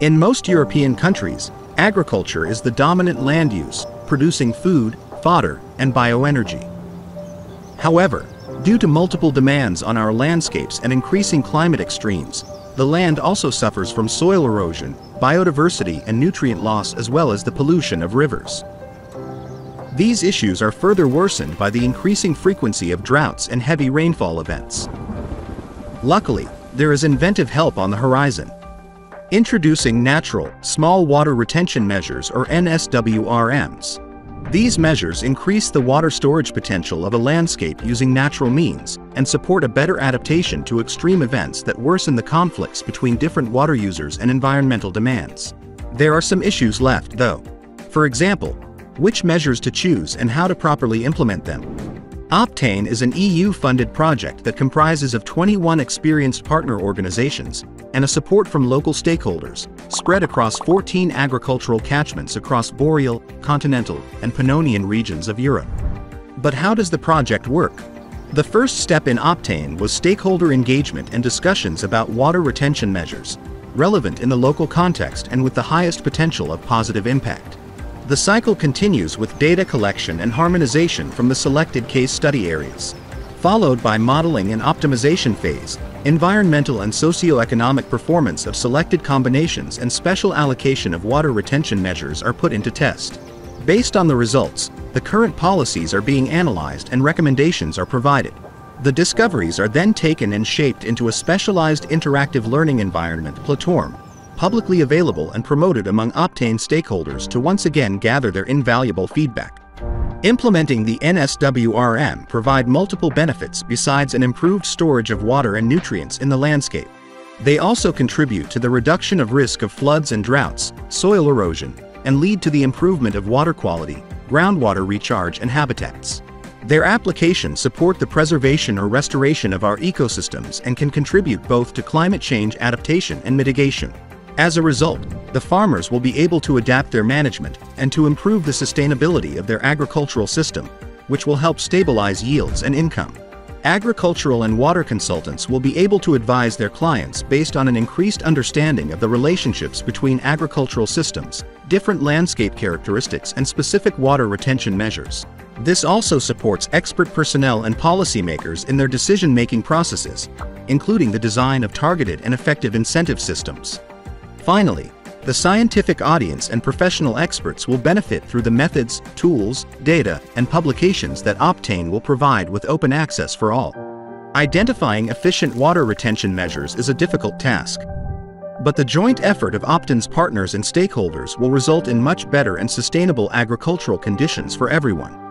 In most European countries, agriculture is the dominant land use, producing food, fodder, and bioenergy. However, due to multiple demands on our landscapes and increasing climate extremes, the land also suffers from soil erosion, biodiversity and nutrient loss as well as the pollution of rivers. These issues are further worsened by the increasing frequency of droughts and heavy rainfall events. Luckily, there is inventive help on the horizon. Introducing Natural, Small Water Retention Measures or NSWRMs. These measures increase the water storage potential of a landscape using natural means and support a better adaptation to extreme events that worsen the conflicts between different water users and environmental demands. There are some issues left, though. For example, which measures to choose and how to properly implement them. OPTAIN is an EU-funded project that comprises of 21 experienced partner organizations and a support from local stakeholders, spread across 14 agricultural catchments across boreal, continental, and Pannonian regions of Europe. But how does the project work? The first step in OPTAIN was stakeholder engagement and discussions about water retention measures, relevant in the local context and with the highest potential of positive impact. The cycle continues with data collection and harmonization from the selected case study areas. Followed by modeling and optimization phase, environmental and socioeconomic performance of selected combinations and special allocation of water retention measures are put into test. Based on the results, the current policies are being analyzed and recommendations are provided. The discoveries are then taken and shaped into a specialized interactive learning environment, Platorm, publicly available and promoted among OPTAIN stakeholders to once again gather their invaluable feedback. Implementing the NSWRM provide multiple benefits besides an improved storage of water and nutrients in the landscape. They also contribute to the reduction of risk of floods and droughts, soil erosion, and lead to the improvement of water quality, groundwater recharge and habitats. Their applications support the preservation or restoration of our ecosystems and can contribute both to climate change adaptation and mitigation. As a result, the farmers will be able to adapt their management and to improve the sustainability of their agricultural system, which will help stabilize yields and income. Agricultural and water consultants will be able to advise their clients based on an increased understanding of the relationships between agricultural systems, different landscape characteristics and specific water retention measures. This also supports expert personnel and policymakers in their decision-making processes, including the design of targeted and effective incentive systems. Finally, the scientific audience and professional experts will benefit through the methods, tools, data, and publications that OPTAIN will provide with open access for all. Identifying efficient water retention measures is a difficult task. But the joint effort of OPTAIN's partners and stakeholders will result in much better and sustainable agricultural conditions for everyone.